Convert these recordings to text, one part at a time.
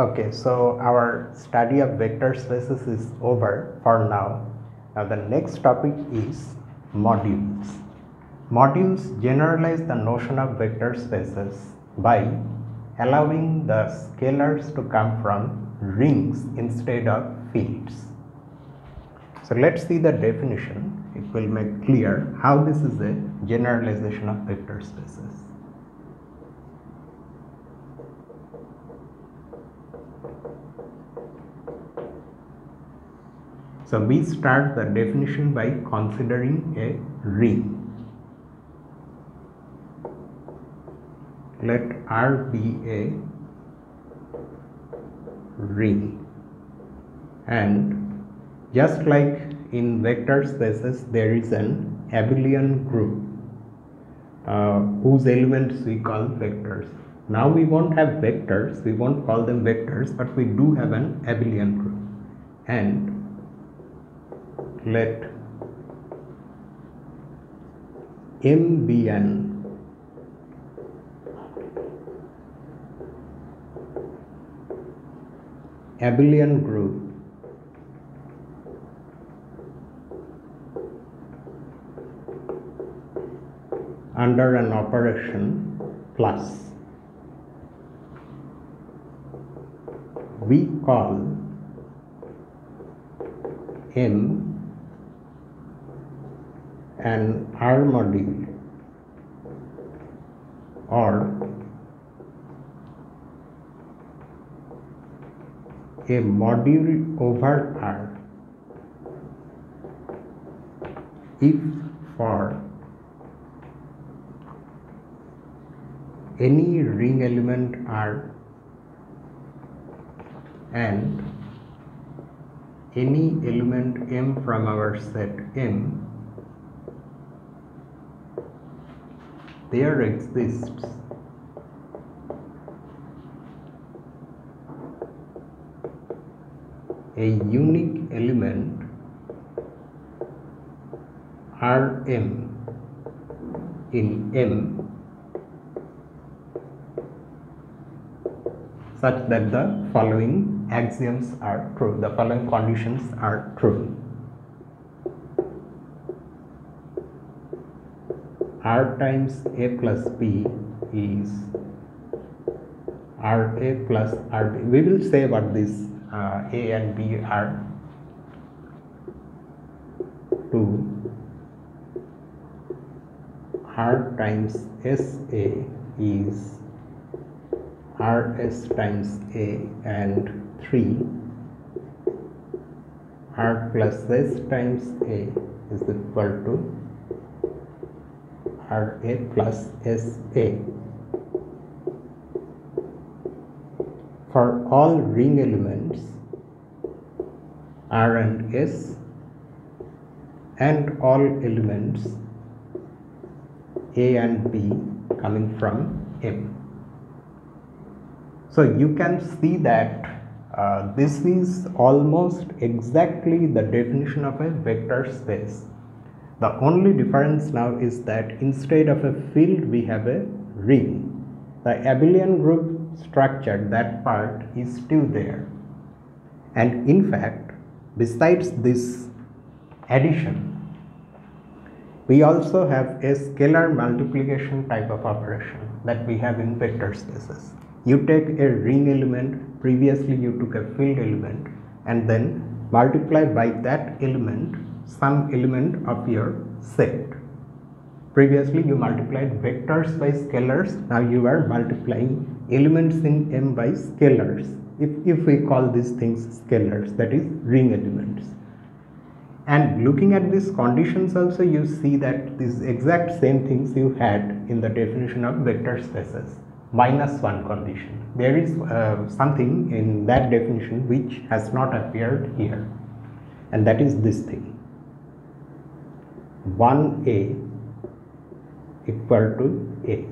Okay, so our study of vector spaces is over for now. Now the next topic is modules. Modules generalize the notion of vector spaces by allowing the scalars to come from rings instead of fields. So let's see the definition. It will make clear how this is a generalization of vector spaces. So we start the definition by considering a ring. Let R be a ring and just like in vector spaces there is an abelian group uh, whose elements we call vectors. Now we won't have vectors, we won't call them vectors but we do have an abelian group and let M be an abelian group under an operation plus we call M an module or a module over R if for any ring element R and any element M from our set M there exists a unique element Rm in M such that the following axioms are true, the following conditions are true. R times A plus B is RA plus RB. We will say what this uh, A and B are. To R times SA is RS times A and 3 R plus S times A is equal to RA plus SA. For all ring elements R and S and all elements A and B coming from M. So you can see that uh, this is almost exactly the definition of a vector space. The only difference now is that instead of a field we have a ring. The abelian group structure that part is still there. And in fact besides this addition we also have a scalar multiplication type of operation that we have in vector spaces you take a ring element previously you took a field element and then multiply by that element some element of your set. Previously you multiplied vectors by scalars. Now you are multiplying elements in m by scalars. If, if we call these things scalars that is ring elements. And looking at these conditions also you see that these exact same things you had in the definition of vector spaces. Minus one condition. There is uh, something in that definition which has not appeared here. And that is this thing 1a equal to a.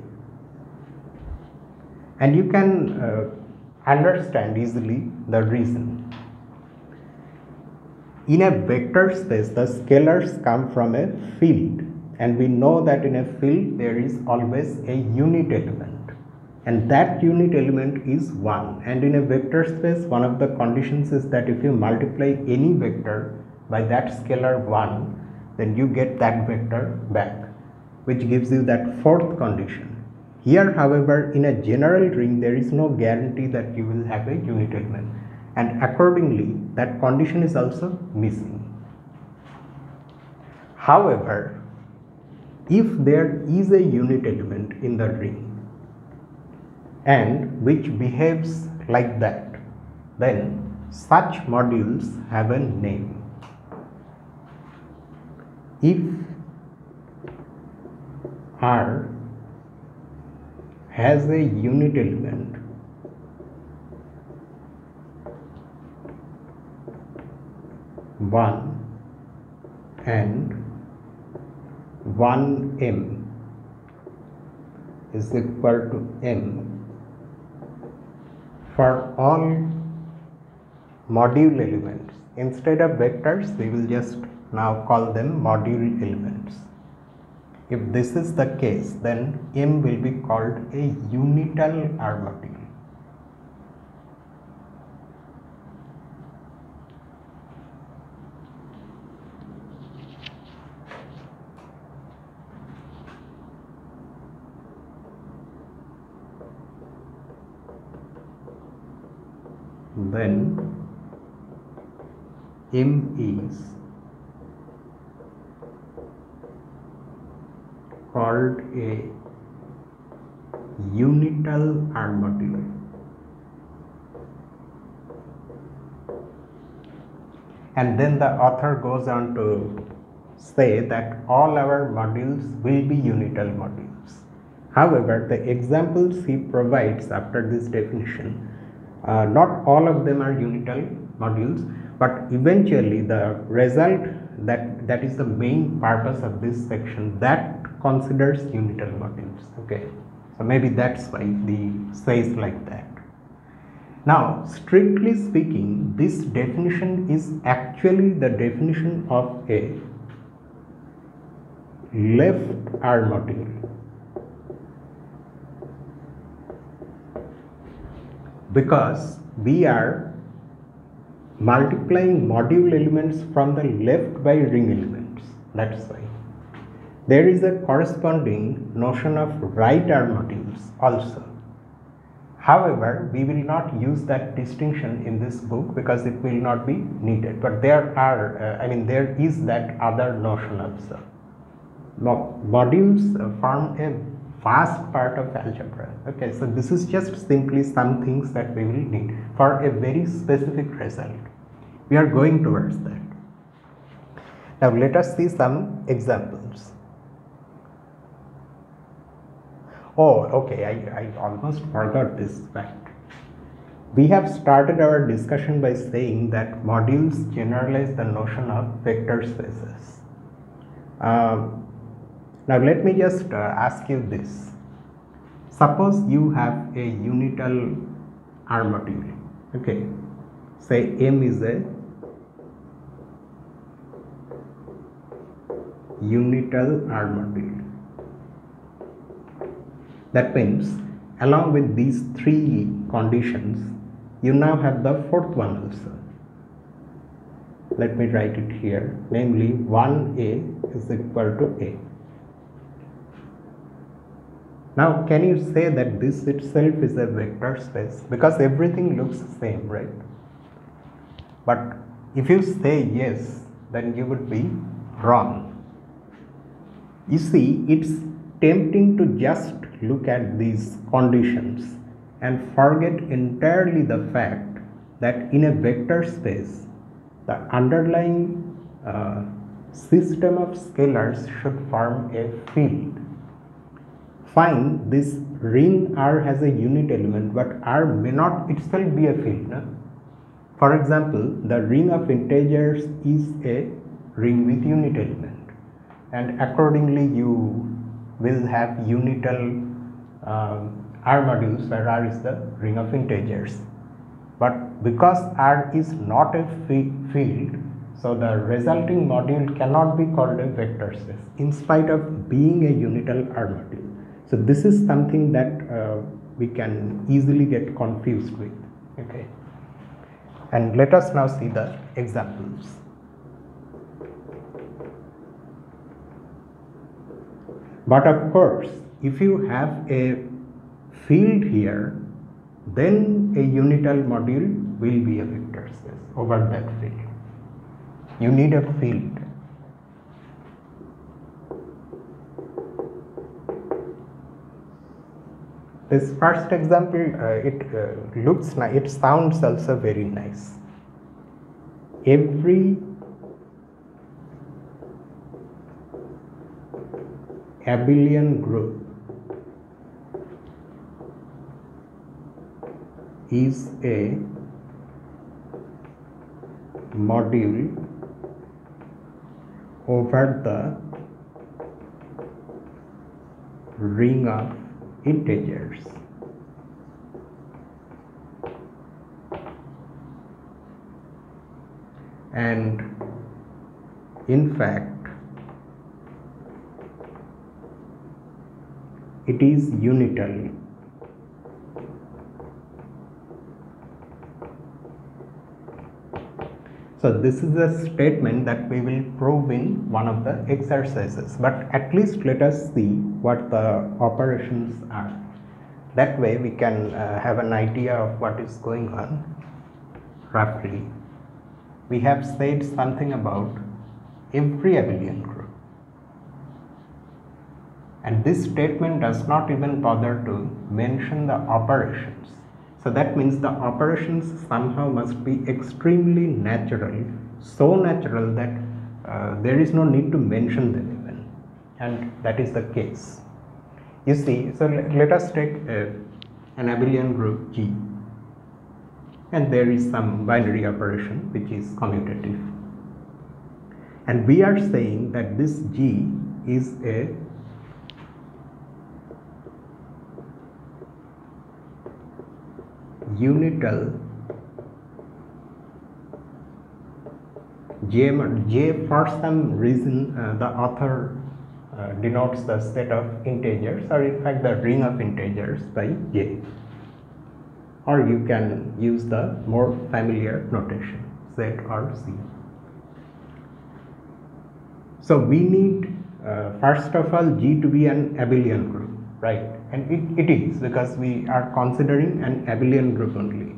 And you can uh, understand easily the reason. In a vector space the scalars come from a field and we know that in a field there is always a unit element. And that unit element is 1 and in a vector space one of the conditions is that if you multiply any vector by that scalar 1 then you get that vector back which gives you that fourth condition. Here however in a general ring there is no guarantee that you will have a unit element. And accordingly that condition is also missing. However if there is a unit element in the ring and which behaves like that then such modules have a name if R has a unit element one and 1 m is equal to m for all module elements. Instead of vectors we will just now call them module elements. If this is the case then m will be called a unital R module. Then M is called a unital module. And then the author goes on to say that all our modules will be unital modules. However, the examples he provides after this definition uh, not all of them are unital modules but eventually the result that that is the main purpose of this section that considers unital modules okay? So maybe that's why the says like that. Now strictly speaking this definition is actually the definition of a left R module because we are multiplying module elements from the left by ring elements. That's why there is a corresponding notion of right modules also. However we will not use that distinction in this book because it will not be needed. But there are uh, i mean there is that other notion also. Modules form a vast part of algebra. Okay so this is just simply some things that we will need for a very specific result. We are going towards that. Now let us see some examples oh okay i, I almost forgot this fact we have started our discussion by saying that modules generalize the notion of vector spaces uh, now let me just uh, ask you this. Suppose you have a unital R module. Okay. Say M is a unital R module. That means along with these three conditions, you now have the fourth one also. Let me write it here, namely 1A is equal to A. Now, can you say that this itself is a vector space? Because everything looks the same, right? But if you say yes, then you would be wrong. You see, it's tempting to just look at these conditions and forget entirely the fact that in a vector space, the underlying uh, system of scalars should form a field find this ring R has a unit element but R may not itself be a field. No? For example, the ring of integers is a ring with unit element and accordingly you will have unital um, R modules where R is the ring of integers. But because R is not a field, so the resulting module cannot be called a vector space in spite of being a unital R module. So this is something that uh, we can easily get confused with okay and let us now see the examples but of course if you have a field here then a unital module will be a vector space over that field. You need a field. This first example uh, it uh, looks nice it sounds also very nice. Every abelian group is a module over the ring of integers. And in fact it is unital So this is a statement that we will prove in one of the exercises, but at least let us see what the operations are. That way we can uh, have an idea of what is going on roughly. We have said something about every abelian group. And this statement does not even bother to mention the operations so that means the operations somehow must be extremely natural, so natural that uh, there is no need to mention them even. And that is the case. You see, so let, us take uh, an abelian group G. And there is some binary operation which is commutative. And we are saying that this G is a unital J, J for some reason uh, the author uh, denotes the set of integers or in fact the ring of integers by J or you can use the more familiar notation Z or C. So we need uh, first of all G to be an abelian group right and it, it is because we are considering an abelian group only.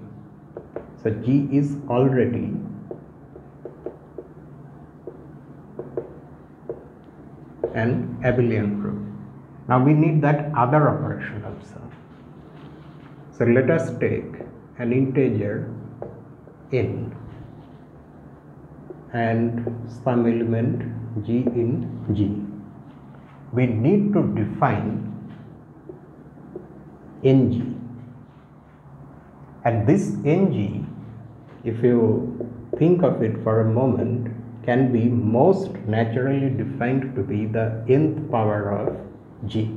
So G is already an abelian group. Now we need that other operation also. So let us take an integer n and some element g in g. We need to define ng and this ng if you think of it for a moment can be most naturally defined to be the nth power of g.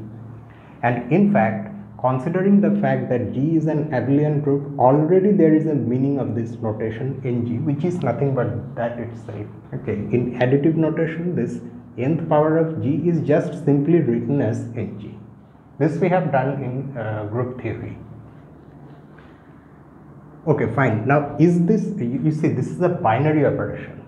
And in fact considering the fact that g is an abelian group already there is a meaning of this notation ng which is nothing but that itself. Okay in additive notation this nth power of g is just simply written as ng this we have done in uh, group theory. Okay, fine. Now, is this, you, you see, this is a binary operation.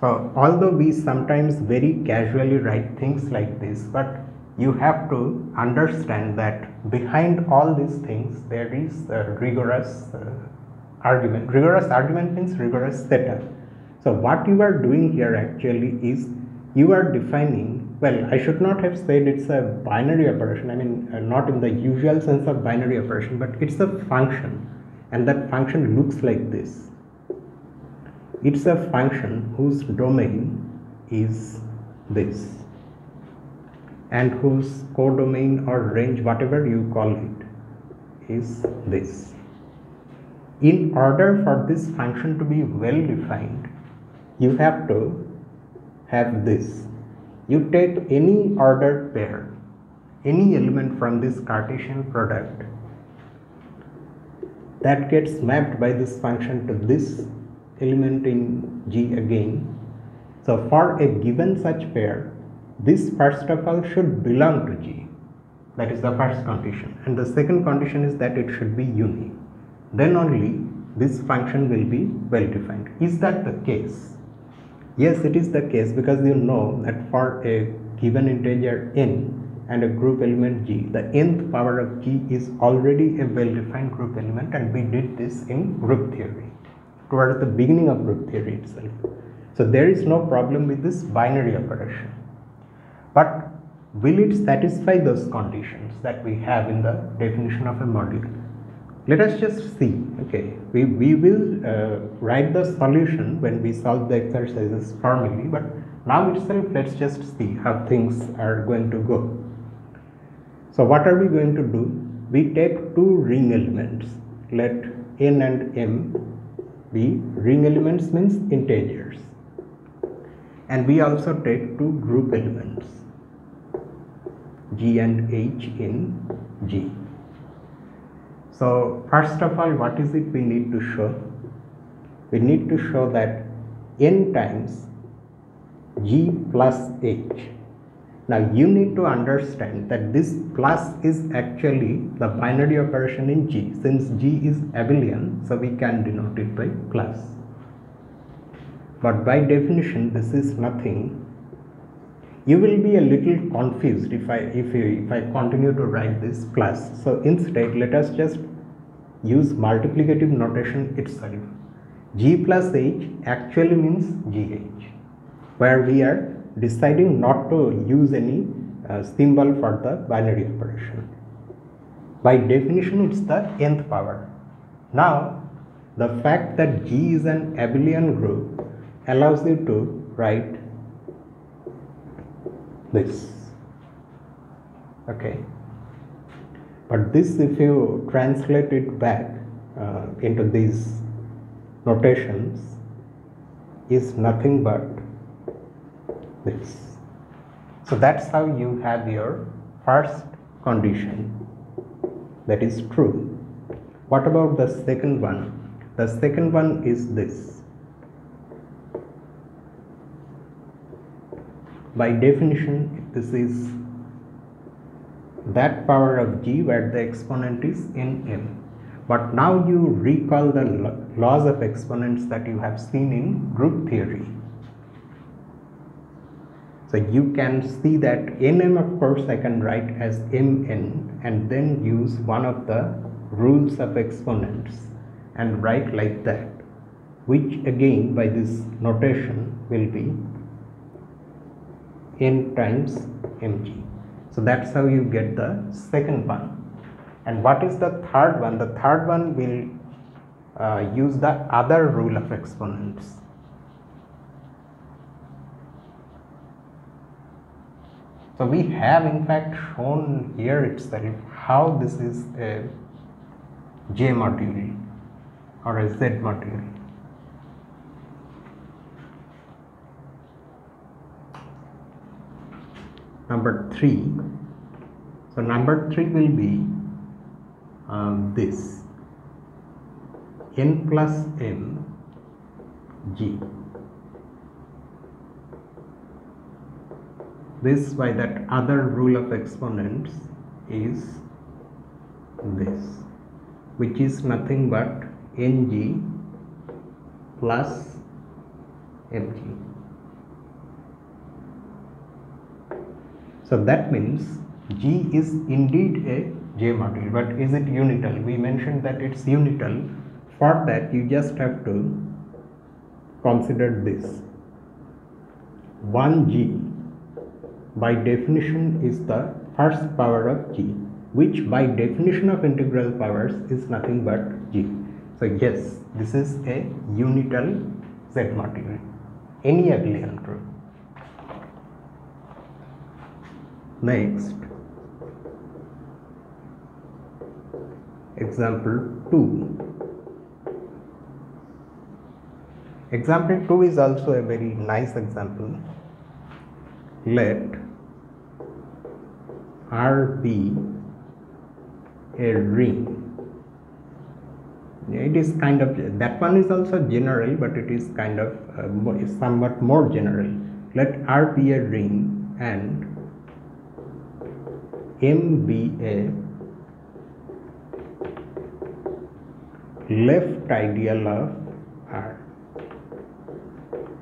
So, although we sometimes very casually write things like this, but you have to understand that behind all these things there is a rigorous uh, argument. Rigorous argument means rigorous setup. So, what you are doing here actually is you are defining well i should not have said it's a binary operation. I mean uh, not in the usual sense of binary operation but it's a function. And that function looks like this. It's a function whose domain is this. And whose codomain or range whatever you call it is this. In order for this function to be well defined you have to have this you take any ordered pair, any element from this Cartesian product that gets mapped by this function to this element in G again. So for a given such pair, this first of all should belong to G. that is the first condition and the second condition is that it should be unique then only this function will be well defined is that the case yes it is the case because you know that for a given integer n and a group element g the nth power of g is already a well defined group element and we did this in group theory towards the beginning of group theory itself. So there is no problem with this binary operation. But will it satisfy those conditions that we have in the definition of a module let us just see okay? We, we will uh, write the solution when we solve the exercises formally but now itself let's just see how things are going to go. So what are we going to do? We take two ring elements. Let n and m be ring elements means integers. And we also take two group elements G and H in G. So first of all what is it we need to show? We need to show that n times G plus H. Now you need to understand that this plus is actually the binary operation in G. Since G is abelian so we can denote it by plus. But by definition this is nothing you will be a little confused if I if you if I continue to write this plus. So instead let us just use multiplicative notation itself. G plus H actually means GH where we are deciding not to use any uh, symbol for the binary operation. By definition it's the nth power. Now the fact that G is an abelian group allows you to write this. Okay. But this if you translate it back uh, into these notations is nothing but this. So that's how you have your first condition that is true. What about the second one? The second one is this by definition this is that power of g where the exponent is in m but now you recall the laws of exponents that you have seen in group theory. So you can see that nm of course I can write as mn and then use one of the rules of exponents and write like that which again by this notation will be n times mg. So that's how you get the second one. And what is the third one? The third one will uh, use the other rule of exponents. So we have in fact shown here itself how this is a J module or a Z module. Number 3 so number 3 will be um, this. N plus m g. This by that other rule of exponents is this which is nothing but ng plus mg So that means G is indeed a J module, but is it unital? We mentioned that it's unital. For that, you just have to consider this 1G by definition is the first power of G, which by definition of integral powers is nothing but G. So, yes, this is a unital Z module, any abelian group. Next, example 2. Example 2 is also a very nice example. Let R be a ring. It is kind of that one is also general, but it is kind of uh, somewhat more general. Let R be a ring and M be a left ideal of R.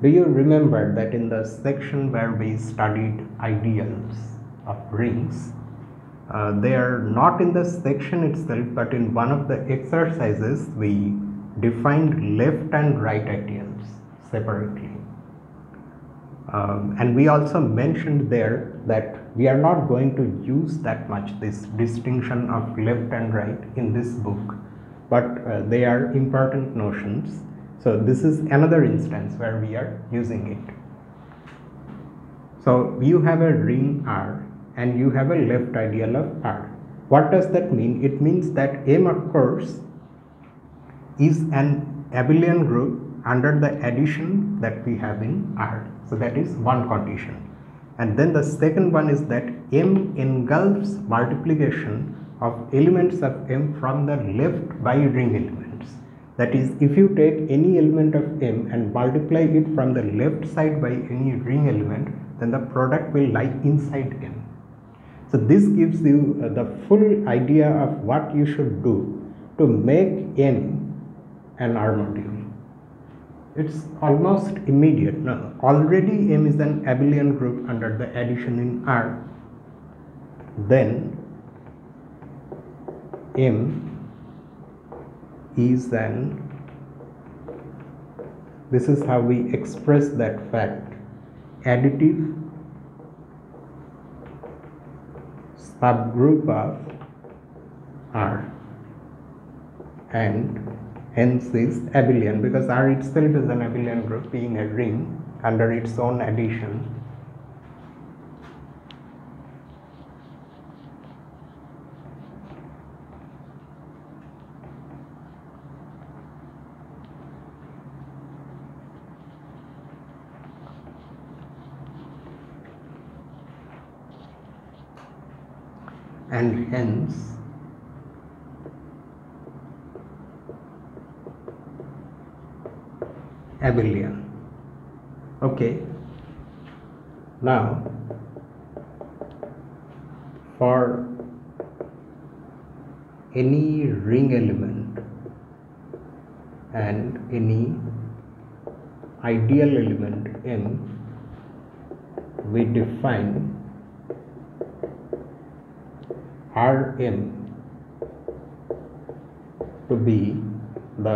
Do you remember that in the section where we studied ideals of rings, uh, they are not in the section itself but in one of the exercises we defined left and right ideals separately. Um, and we also mentioned there that we are not going to use that much this distinction of left and right in this book but uh, they are important notions. So this is another instance where we are using it. So you have a ring R and you have a left ideal of R. What does that mean? It means that M of course is an abelian group under the addition that we have in R so that is one condition and then the second one is that M engulfs multiplication of elements of M from the left by ring elements. That is, if you take any element of M and multiply it from the left side by any ring element, then the product will lie inside M. So this gives you uh, the full idea of what you should do to make M an R module. It's almost immediate. Now, already M is an abelian group under the addition in R. Then M is an this is how we express that fact additive subgroup of R and hence is abelian because R itself is an abelian group being a ring under its own addition. And hence abelian okay. Now for any ring element and any ideal element m we define Rm to be the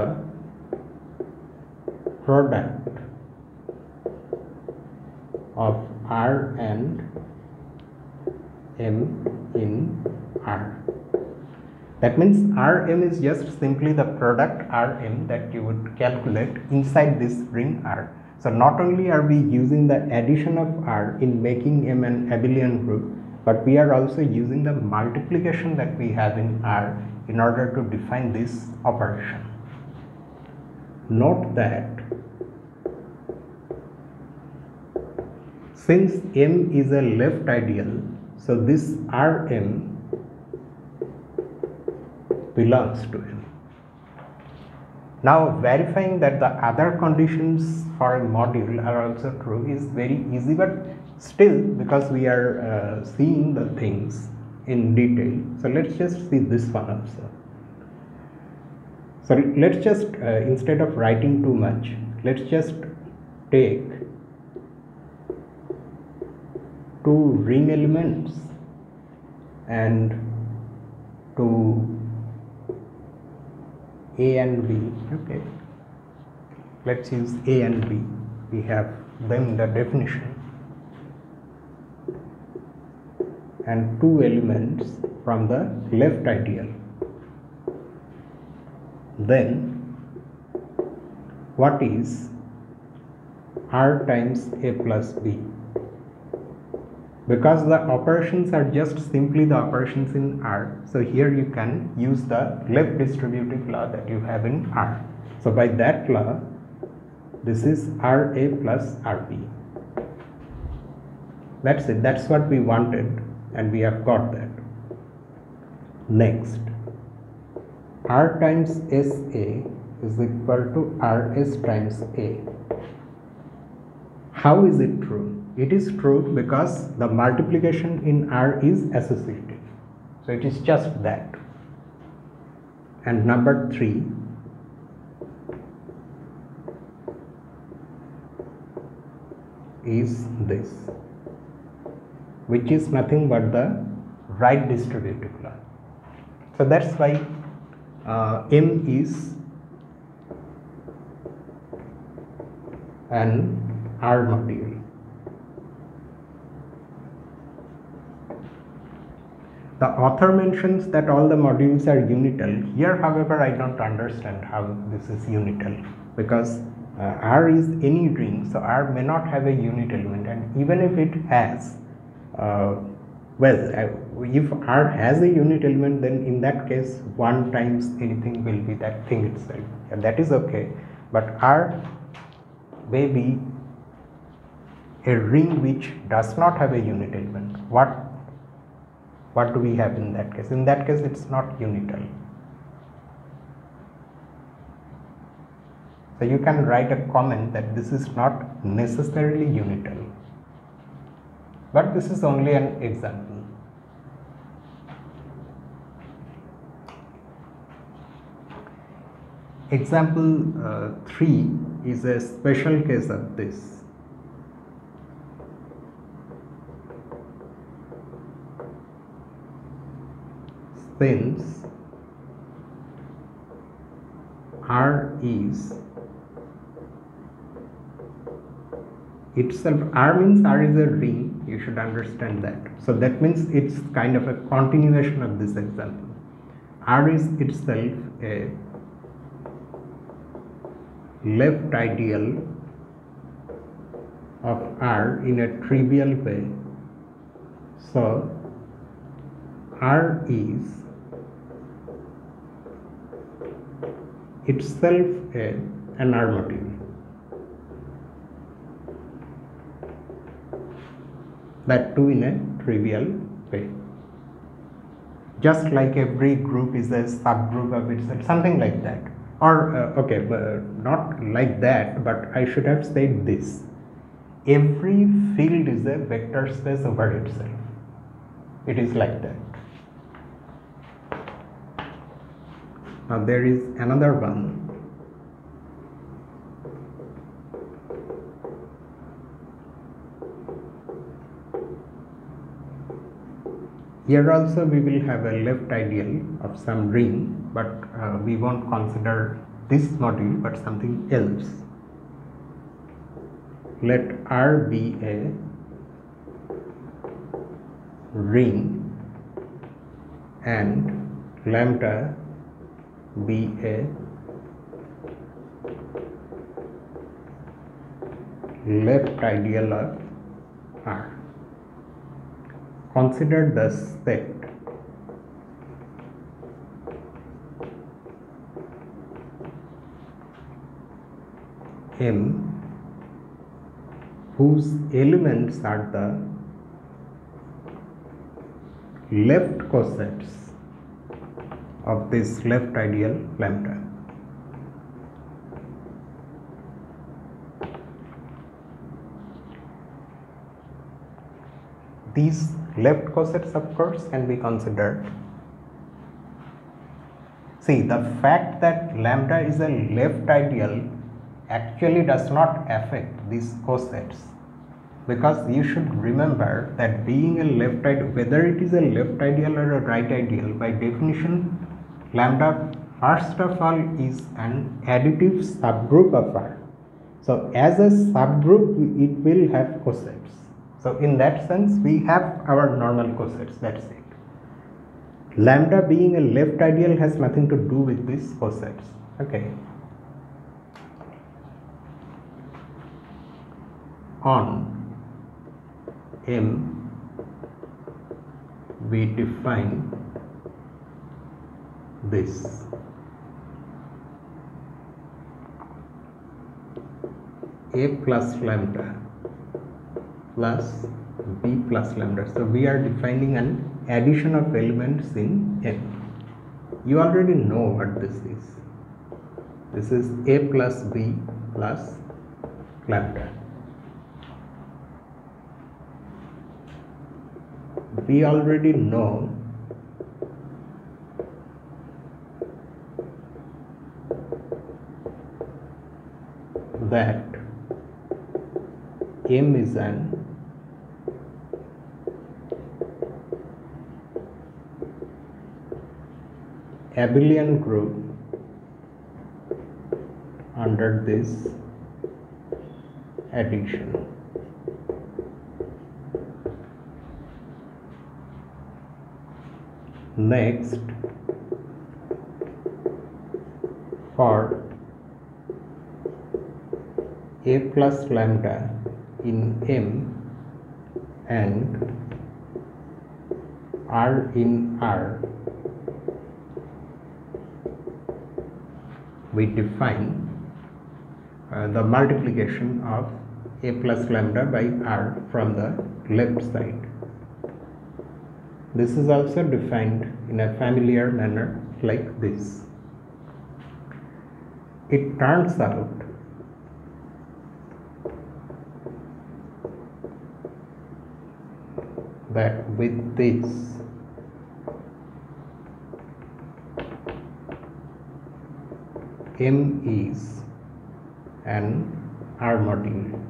product of R and M in R. That means Rm is just simply the product Rm that you would calculate inside this ring R. So not only are we using the addition of R in making M an abelian group, but we are also using the multiplication that we have in R in order to define this operation. Note that since M is a left ideal, so this Rm belongs to M. Now verifying that the other conditions for a module are also true is very easy but still because we are uh, seeing the things in detail so let's just see this one also so let's just uh, instead of writing too much let's just take two ring elements and two a and b okay let's use a and b we have them the definition and two elements from the left ideal. Then what is R times A plus B? Because the operations are just simply the operations in R, so here you can use the left distributive law that you have in R. So by that law, this is RA plus RB. That's it, that's what we wanted and we have got that. Next, R times SA is equal to RS times A. How is it true? It is true because the multiplication in R is associative. So it is just that. And number three, is this, which is nothing but the right distributive law. So that's why uh, M is an R module. The author mentions that all the modules are unital. Here, however, I don't understand how this is unital because uh, R is any ring, so R may not have a unit element, and even if it has, uh, well, if R has a unit element, then in that case, 1 times anything will be that thing itself, and that is okay. But R may be a ring which does not have a unit element. What what do we have in that case? In that case, it's not unital. So you can write a comment that this is not necessarily unital. But this is only an example. Example uh, 3 is a special case of this. Since R is itself R means R is a ring you should understand that. So that means it's kind of a continuation of this example. R is itself a left ideal of R in a trivial way. So R is itself a, an R module that too in a trivial way. Just like every group is a subgroup of itself something like that. Or uh, okay but not like that but i should have said this. Every field is a vector space over itself. It is like that now there is another one Here also we will have a left ideal of some ring but uh, we won't consider this module but something else. Let R be a ring and lambda be a left ideal R. Consider the set M whose elements are the left cosets of this left ideal lambda. These left cosets of course can be considered see the fact that lambda is a left ideal actually does not affect these cosets because you should remember that being a left ideal whether it is a left ideal or a right ideal by definition lambda first of all is an additive subgroup of R so as a subgroup it will have cosets so in that sense, we have our normal cosets, that's it. Lambda being a left ideal has nothing to do with these cosets, okay. On M, we define this a plus lambda plus b plus lambda. So we are defining an addition of elements in n. You already know what this is. This is a plus b plus lambda. We already know that M is an abelian group under this addition. Next, for a plus lambda in M and R in R, we define uh, the multiplication of a plus lambda by r from the left side. This is also defined in a familiar manner like this. It turns out that with this M is an R module.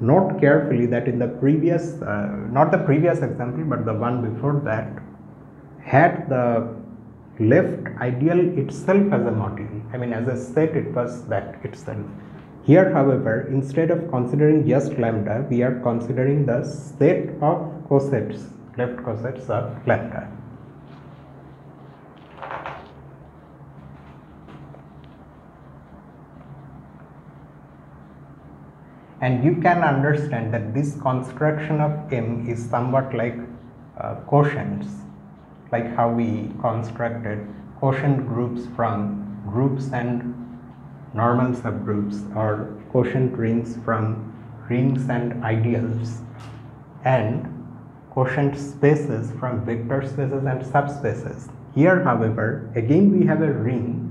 Note carefully that in the previous, uh, not the previous example, but the one before that, had the left ideal itself as a module. I mean, as a set, it was that itself. Here, however, instead of considering just lambda, we are considering the set of cosets, left cosets of lambda. and you can understand that this construction of M is somewhat like uh, quotients, like how we constructed quotient groups from groups and normal subgroups or quotient rings from rings and ideals and quotient spaces from vector spaces and subspaces. Here however again we have a ring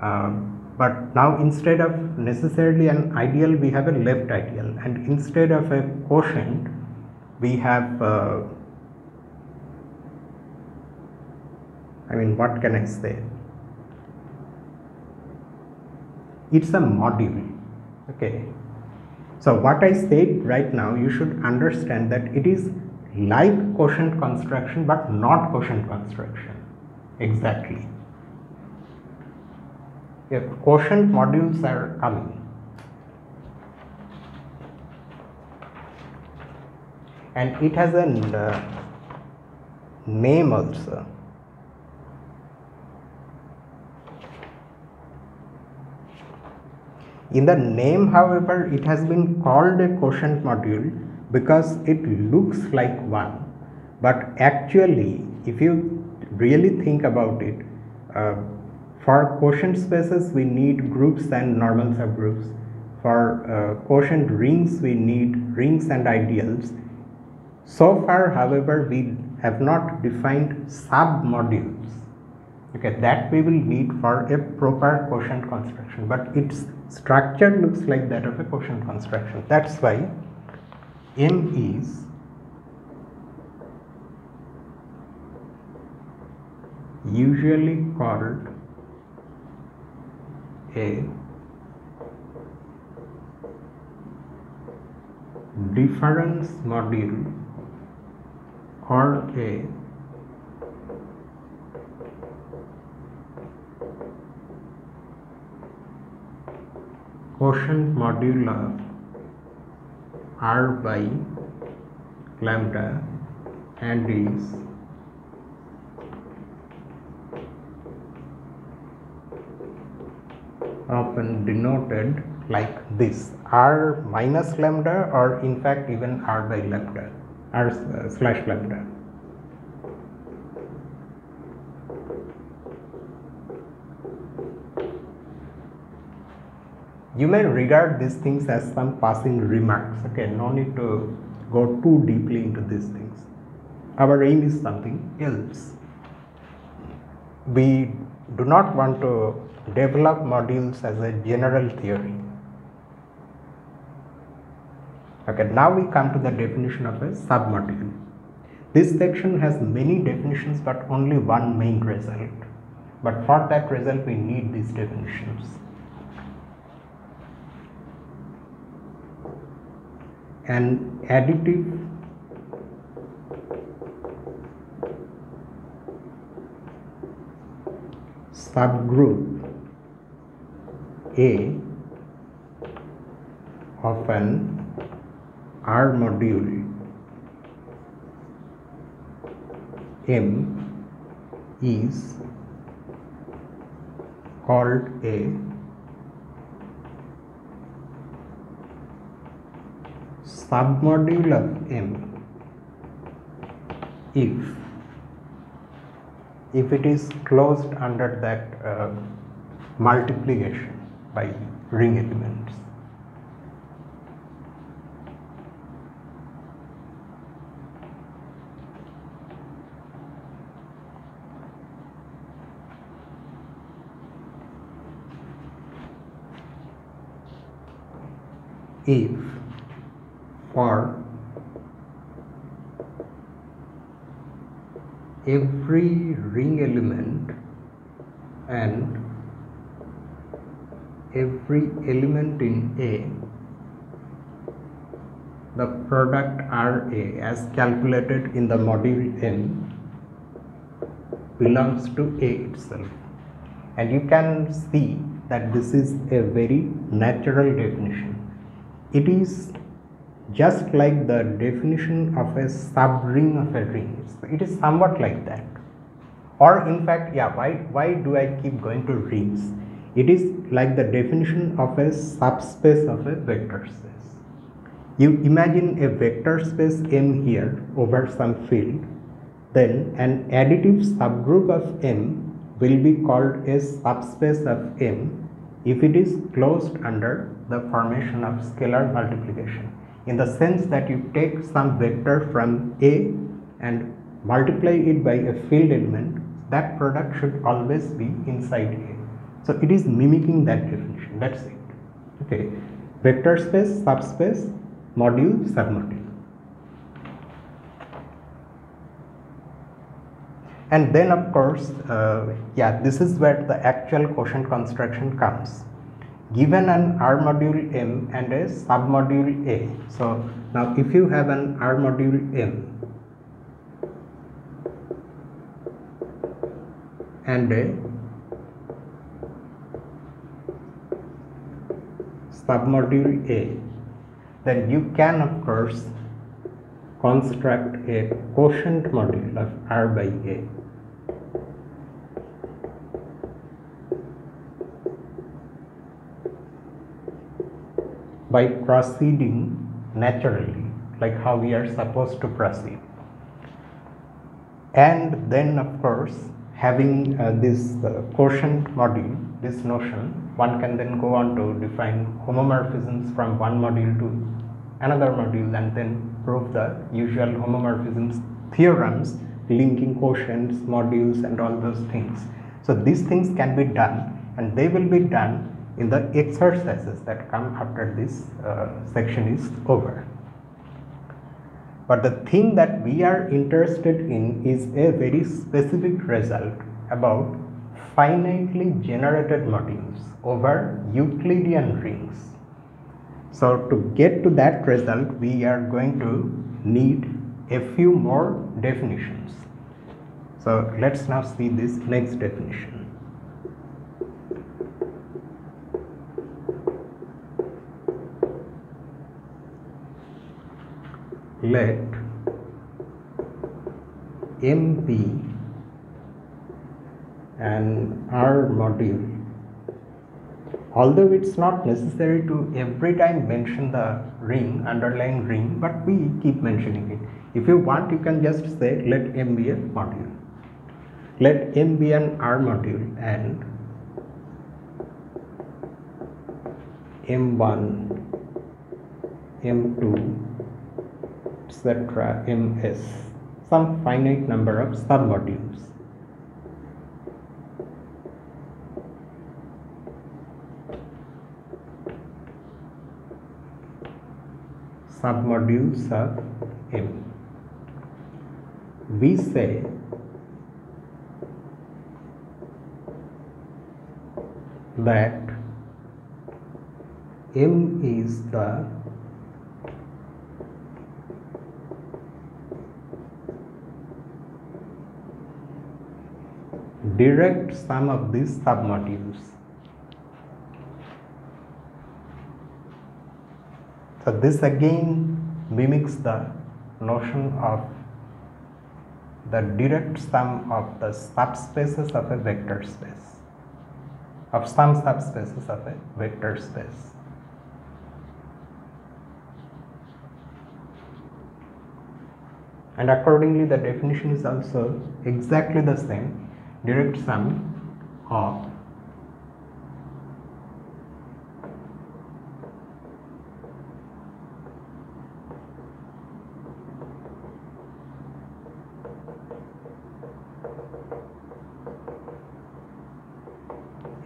um, but now instead of necessarily an ideal we have a left ideal and instead of a quotient we have uh, I mean what can I say it's a module okay so what I said right now you should understand that it is like quotient construction but not quotient construction exactly if quotient modules are coming. And it has a uh, name also. In the name, however, it has been called a quotient module because it looks like one. But actually, if you really think about it, uh, for quotient spaces, we need groups and normal subgroups. For uh, quotient rings, we need rings and ideals. So far, however, we have not defined submodules. Okay, that we will need for a proper quotient construction, but its structure looks like that of a quotient construction. That's why M is usually called a difference module or a quotient module of r by lambda and is often denoted like this r minus lambda or in fact even r by lambda r slash lambda. You may regard these things as some passing remarks, okay, no need to go too deeply into these things. Our aim is something else. We do not want to develop modules as a general theory. Okay, now we come to the definition of a submodule. This section has many definitions but only one main result. but for that result we need these definitions an additive subgroup A of an R module M is called a submodule of M if if it is closed under that uh, multiplication by ring elements. If for every ring element and every element in A the product RA as calculated in the module M belongs to A itself and you can see that this is a very natural definition. It is just like the definition of a subring of a ring. It is somewhat like that. Or in fact, yeah, why, why do I keep going to rings? It is like the definition of a subspace of a vector space. You imagine a vector space M here over some field, then an additive subgroup of M will be called a subspace of M if it is closed under the formation of scalar multiplication in the sense that you take some vector from A and multiply it by a field element that product should always be inside A. So it is mimicking that definition that's it. Okay. Vector space subspace module submodule. And then of course uh, yeah this is where the actual quotient construction comes given an R module M and a submodule A. So now if you have an R module M and a submodule A then you can of course construct a quotient module of R by A. by proceeding naturally like how we are supposed to proceed. And then of course having uh, this uh, quotient module this notion one can then go on to define homomorphisms from one module to another module and then prove the usual homomorphisms theorems linking quotients modules and all those things. So these things can be done and they will be done in the exercises that come after this uh, section is over. But the thing that we are interested in is a very specific result about finitely generated modules over Euclidean rings. So to get to that result, we are going to need a few more definitions. So let's now see this next definition. Let M be an R module although it's not necessary to every time mention the ring underlying ring but we keep mentioning it. If you want you can just say let M be a module. Let M be an R module and M1 M2 etc. ms some finite number of submodules. Submodules of M. We say that M is the direct sum of these submodules. So this again mimics the notion of the direct sum of the subspaces of a vector space of some subspaces of a vector space. And accordingly the definition is also exactly the same direct sum of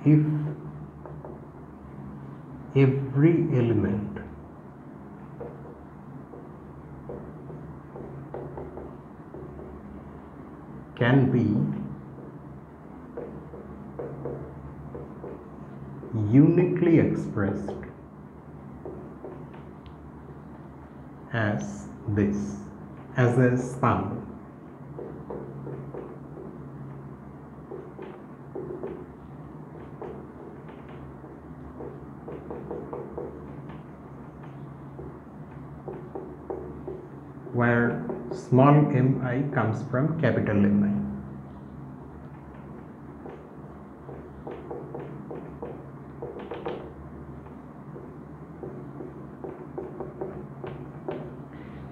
if every element can be uniquely expressed as this as a sum where small mi comes from capital Mi.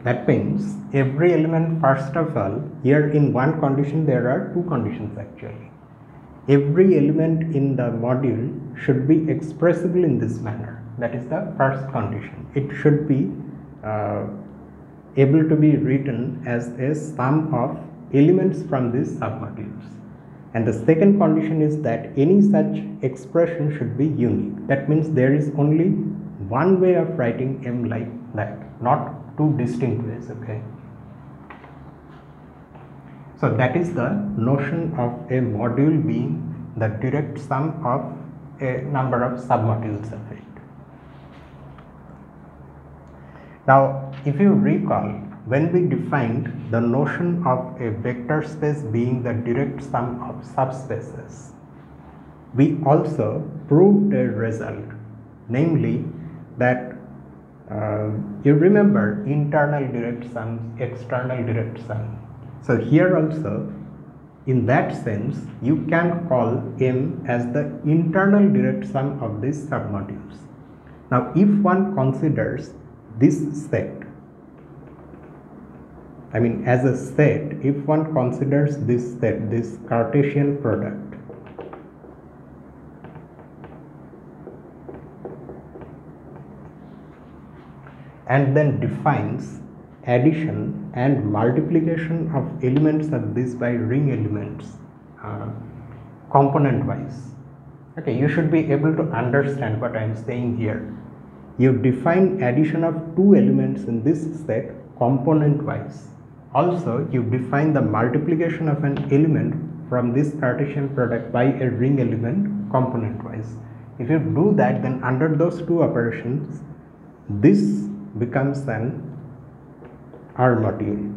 That means every element first of all here in one condition there are two conditions actually. Every element in the module should be expressible in this manner that is the first condition. It should be uh, able to be written as a sum of elements from these submodules. And the second condition is that any such expression should be unique. That means there is only one way of writing M like that, not two distinct ways, okay? So that is the notion of a module being the direct sum of a number of submodules of it. Now, if you recall, when we defined the notion of a vector space being the direct sum of subspaces, we also proved a result, namely that uh, you remember internal direct sum, external direct sum. So here also, in that sense, you can call M as the internal direct sum of these submodules. Now, if one considers this set I mean as a set if one considers this set this Cartesian product and then defines addition and multiplication of elements of this by ring elements uh, component wise okay you should be able to understand what I am saying here you define addition of two elements in this set component wise. Also, you define the multiplication of an element from this Cartesian product by a ring element component wise. If you do that, then under those two operations, this becomes an R module.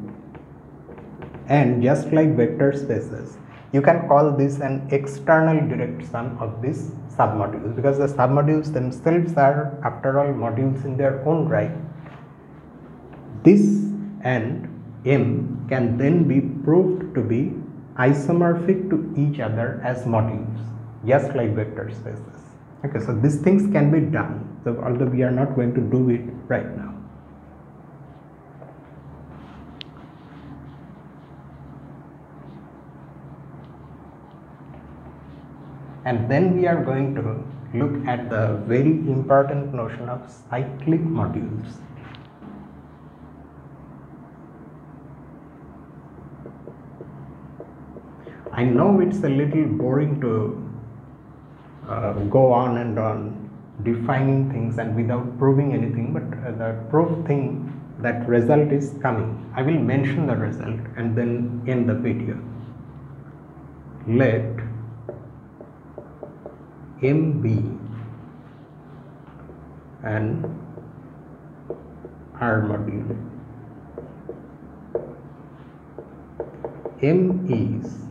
And just like vector spaces, you can call this an external direct sum of this submodules because the submodules themselves are after all modules in their own right. This and M can then be proved to be isomorphic to each other as modules just like vector spaces. Okay, so these things can be done. So although we are not going to do it right now. And then we are going to look at the very important notion of cyclic modules. I know it's a little boring to uh, go on and on defining things and without proving anything, but uh, the proof thing that result is coming. I will mention the result and then end the video. Let mb and r module. M is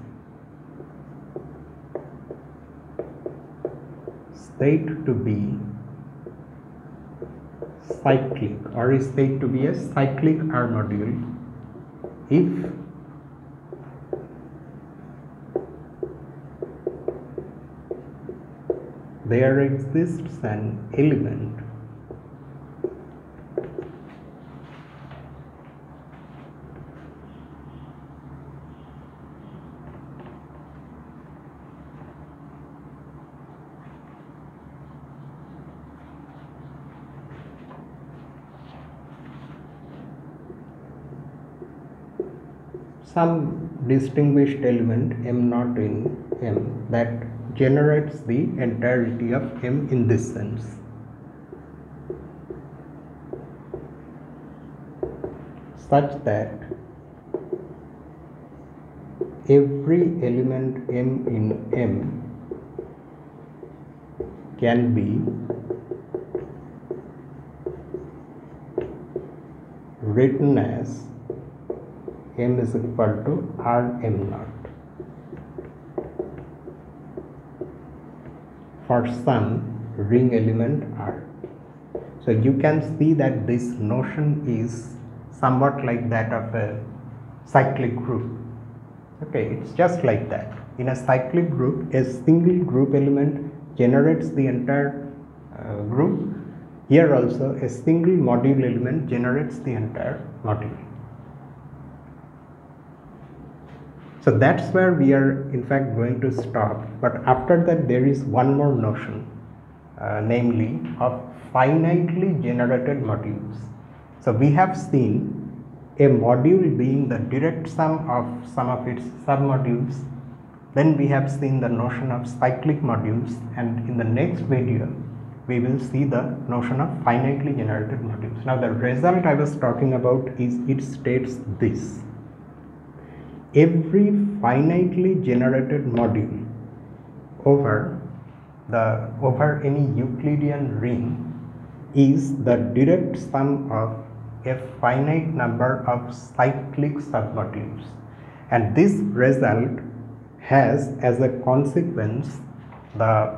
said to be cyclic or is said to be a cyclic R module. If there exists an element some distinguished element m naught in m that generates the entirety of m in this sense. such that every element m in m can be written as m is equal to r m naught for some ring element r. So you can see that this notion is somewhat like that of a cyclic group. Okay it's just like that. In a cyclic group a single group element generates the entire uh, group. Here also a single module element generates the entire module So that's where we are in fact going to stop. But after that, there is one more notion, uh, namely of finitely generated modules. So we have seen a module being the direct sum of some of its submodules. Then we have seen the notion of cyclic modules and in the next video we will see the notion of finitely generated modules. Now the result I was talking about is it states this every finitely generated module over the over any Euclidean ring is the direct sum of a finite number of cyclic submodules and this result has as a consequence the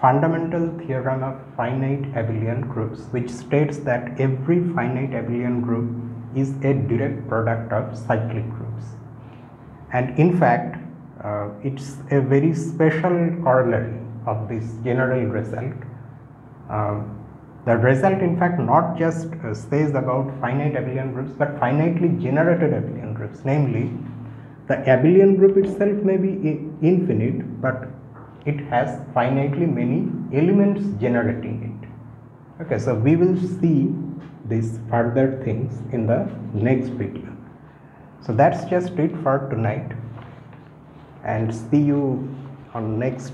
fundamental theorem of finite abelian groups which states that every finite abelian group is a direct product of cyclic groups and in fact uh, it's a very special corollary of this general result. Uh, the result in fact not just uh, says about finite abelian groups but finitely generated abelian groups. Namely the abelian group itself may be infinite but it has finitely many elements generating it. Okay so we will see these further things in the next video so that's just it for tonight. And see you on next.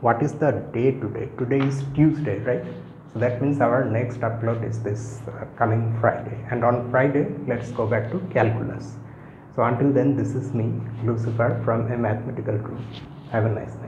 What is the day today? Today is tuesday right? So that means our next upload is this uh, coming friday. And on friday let's go back to calculus. So until then this is me lucifer from a mathematical room. Have a nice night